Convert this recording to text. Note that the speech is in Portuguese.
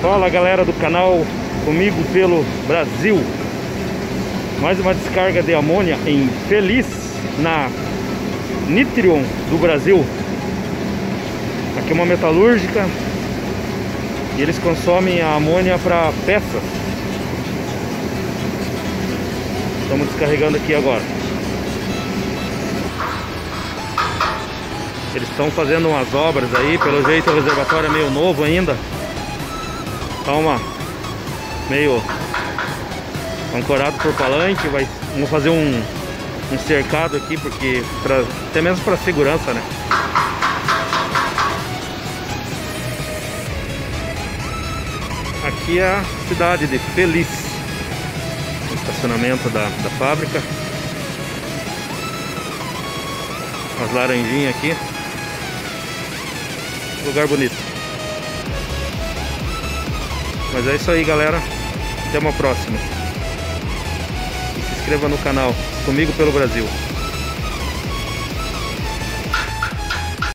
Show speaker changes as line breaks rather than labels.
Fala galera do canal Comigo pelo Brasil. Mais uma descarga de amônia em Feliz Na Nitrion do Brasil. Aqui é uma metalúrgica E eles consomem a amônia para peças. Estamos descarregando aqui agora. Eles estão fazendo umas obras aí Pelo jeito o reservatório é meio novo ainda Uma meio ancorado por palanque, vai vamos fazer um, um cercado aqui porque pra, até mesmo para segurança, né? Aqui é a cidade de Feliz, o estacionamento da, da fábrica. As laranjinhas aqui, lugar bonito. Mas é isso aí, galera. Até uma próxima. E se inscreva no canal Comigo pelo Brasil.